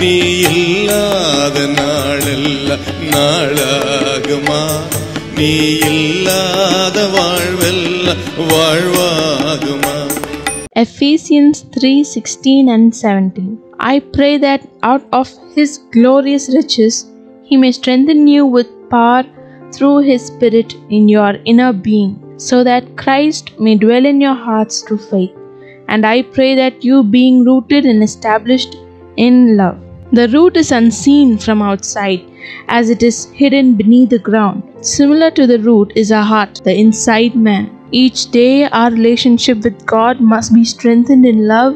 நீ இல்லாத நாளெல்லாம் நாளாகுமா நீ இல்லாத வாழ்வெல்லாம் வாழ்வாகுமா Ephesians 3:16 and 17. I pray that out of his glorious riches he may strengthen you with power through his spirit in your inner being so that Christ may dwell in your hearts through faith. And I pray that you being rooted and established in love. The root is unseen from outside as it is hidden beneath the ground. Similar to the root is our heart, the inside man. Each day, our relationship with God must be strengthened in love,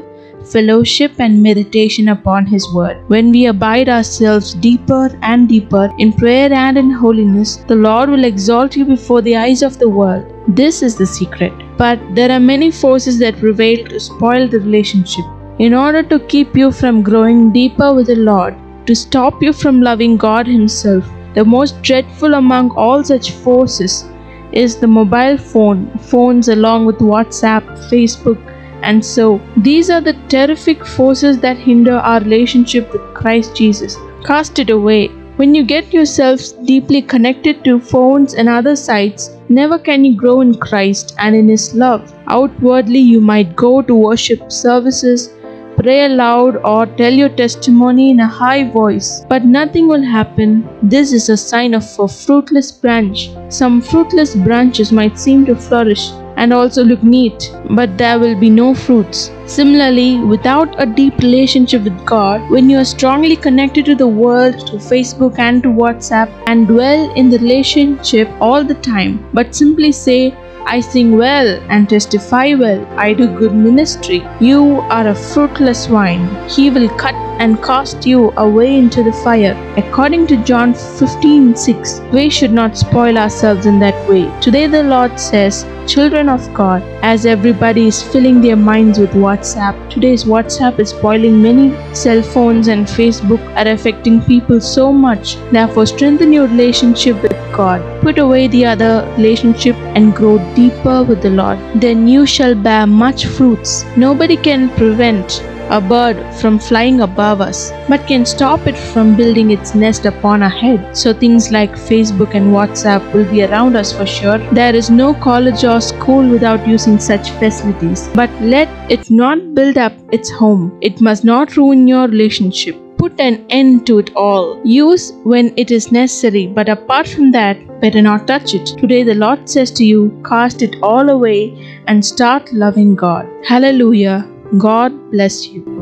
fellowship, and meditation upon His Word. When we abide ourselves deeper and deeper in prayer and in holiness, the Lord will exalt you before the eyes of the world. This is the secret. But there are many forces that prevail to spoil the relationship. In order to keep you from growing deeper with the Lord, to stop you from loving God Himself, the most dreadful among all such forces is the mobile phone, phones along with WhatsApp, Facebook, and so. These are the terrific forces that hinder our relationship with Christ Jesus. Cast it away. When you get yourselves deeply connected to phones and other sites, never can you grow in Christ and in His love. Outwardly, you might go to worship services, pray aloud, or tell your testimony in a high voice, but nothing will happen. This is a sign of a fruitless branch. Some fruitless branches might seem to flourish and also look neat, but there will be no fruits. Similarly, without a deep relationship with God, when you are strongly connected to the world, to Facebook and to WhatsApp, and dwell in the relationship all the time, but simply say, I sing well and testify well. I do good ministry. You are a fruitless vine. He will cut and cast you away into the fire. According to John 15 6, we should not spoil ourselves in that way. Today, the Lord says, Children of God, as everybody is filling their minds with WhatsApp, today's WhatsApp is spoiling many cell phones and Facebook are affecting people so much. Therefore, strengthen your relationship with God. Put away the other relationship and grow deeper with the Lord. Then you shall bear much fruits. Nobody can prevent a bird from flying above us, but can stop it from building its nest upon our head. So things like Facebook and WhatsApp will be around us for sure. There is no college or school without using such facilities. But let it not build up its home. It must not ruin your relationship. Put an end to it all. Use when it is necessary, but apart from that, better not touch it. Today, the Lord says to you, cast it all away and start loving God. Hallelujah. God bless you.